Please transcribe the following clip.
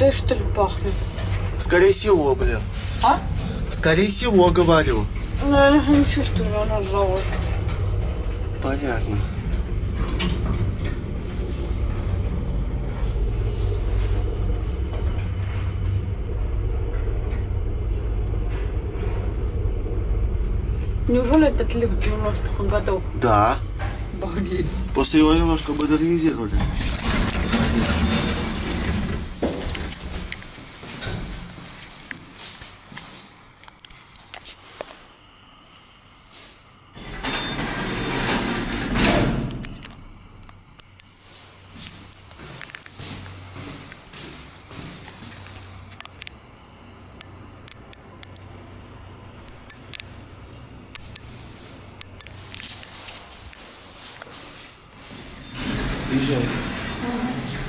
едой, что ли, пахнет? Скорее всего, блин. А? Скорее всего, говорю. Ну, я не чувствую, она завод. Понятно. Неужели этот лифт 90-х годов? Да. Обалдеть. Просто его немножко модернизировали. Engenho.